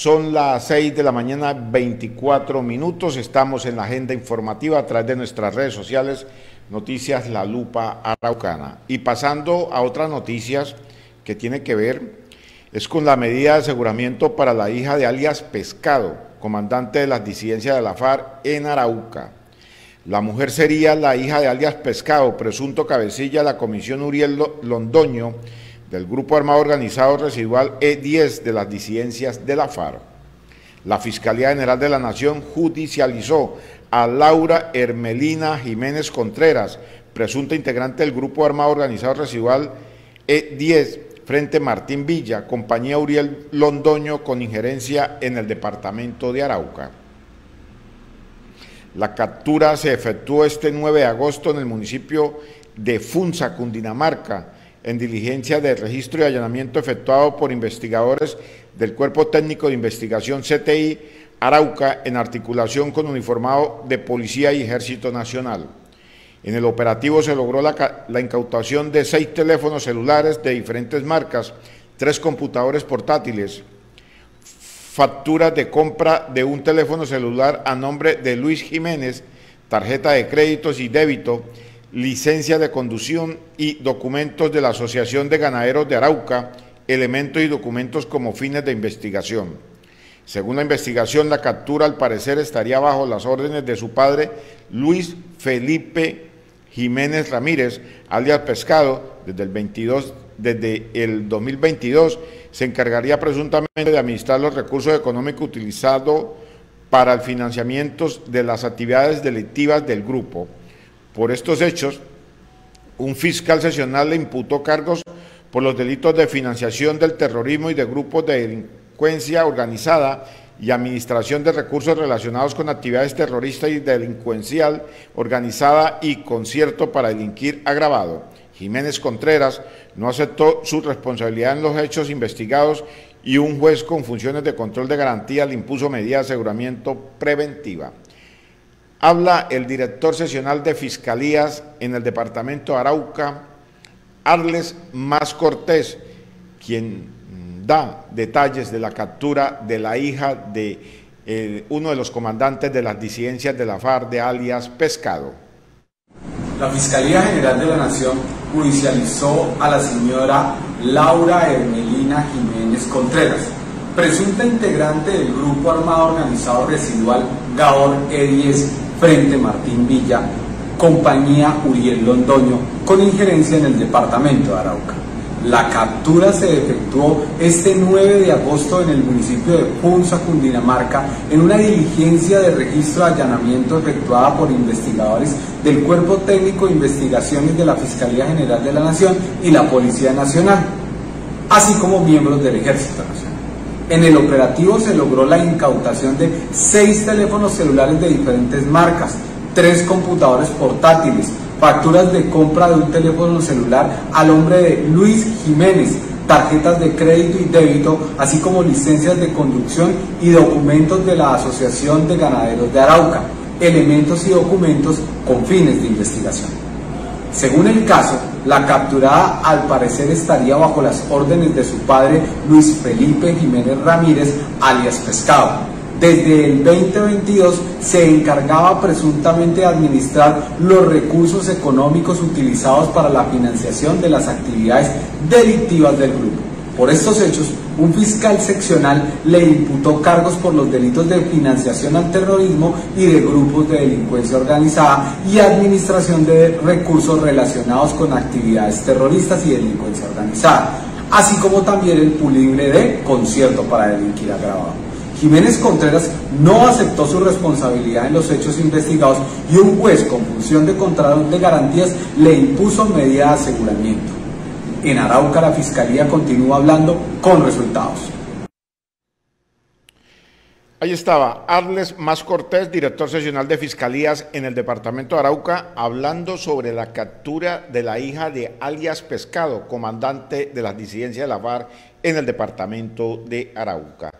Son las 6 de la mañana, 24 minutos. Estamos en la agenda informativa a través de nuestras redes sociales, Noticias La Lupa Araucana. Y pasando a otras noticias que tiene que ver, es con la medida de aseguramiento para la hija de alias Pescado, comandante de las disidencias de la FARC en Arauca. La mujer sería la hija de alias Pescado, presunto cabecilla de la Comisión Uriel Londoño, del Grupo Armado Organizado Residual E10 de las disidencias de la FARC. La Fiscalía General de la Nación judicializó a Laura Hermelina Jiménez Contreras, presunta integrante del Grupo Armado Organizado Residual E10, frente Martín Villa, compañía Uriel Londoño con injerencia en el departamento de Arauca. La captura se efectuó este 9 de agosto en el municipio de Funza, Cundinamarca, en diligencia de registro y allanamiento efectuado por investigadores del Cuerpo Técnico de Investigación CTI Arauca en articulación con uniformado de Policía y Ejército Nacional. En el operativo se logró la, la, incautación de seis teléfonos celulares de diferentes marcas, tres computadores portátiles, facturas de compra de un teléfono celular a nombre de Luis Jiménez, tarjeta de créditos y débito, licencia de conducción y documentos de la Asociación de Ganaderos de Arauca, elementos y documentos como fines de investigación. Según la investigación, la captura al parecer estaría bajo las órdenes de su padre, Luis Felipe Jiménez Ramírez, alias Pescado, desde el 22, desde el 2022, se encargaría presuntamente de administrar los recursos económicos utilizados para el financiamiento de las actividades delictivas del grupo. Por estos hechos, un fiscal sesional le imputó cargos por los delitos de financiación del terrorismo y de grupos de delincuencia organizada y administración de recursos relacionados con actividades terroristas y delincuencial organizada y concierto para delinquir agravado. Jiménez Contreras no aceptó su responsabilidad en los hechos investigados y un juez con funciones de control de garantía le impuso medida de aseguramiento preventiva. Habla el director sesional de Fiscalías en el departamento Arauca, Arles Más Cortés, quien da detalles de la captura de la hija de eh, uno de los comandantes de las disidencias de la FARC de alias Pescado. La Fiscalía General de la Nación judicializó a la señora Laura Hermelina Jiménez Contreras, presunta integrante del Grupo Armado Organizado Residual GAOR E10 Frente Martín Villa, compañía Uriel Londoño, con injerencia en el departamento de Arauca. La captura se efectuó este 9 de agosto en el municipio de Punza, Cundinamarca, en una diligencia de registro de allanamiento efectuada por investigadores del Cuerpo Técnico de Investigaciones de la Fiscalía General de la Nación y la Policía Nacional, así como miembros del Ejército Nacional. En el operativo se logró la incautación de seis teléfonos celulares de diferentes marcas, tres computadores portátiles, facturas de compra de un teléfono celular al nombre de Luis Jiménez, tarjetas de crédito y débito, así como licencias de conducción y documentos de la Asociación de Ganaderos de Arauca, elementos y documentos con fines de investigación. Según el caso, la capturada al parecer estaría bajo las órdenes de su padre Luis Felipe Jiménez Ramírez, alias Pescado, desde el 2022 se encargaba presuntamente de administrar los recursos económicos utilizados para la financiación de las actividades delictivas del grupo. Por estos hechos, un fiscal seccional le imputó cargos por los delitos de financiación al terrorismo y de grupos de delincuencia organizada y administración de recursos relacionados con actividades terroristas y delincuencia organizada, así como también el pulible de concierto para delinquir agravado. Jiménez Contreras no aceptó su responsabilidad en los hechos investigados y un juez con función de control de garantías le impuso medida de aseguramiento. En Arauca la Fiscalía continúa hablando con resultados. Ahí estaba Arles Más Cortés, director sesional de Fiscalías en el departamento de Arauca, hablando sobre la captura de la hija de alias Pescado, comandante de las disidencias de la FARC en el departamento de Arauca.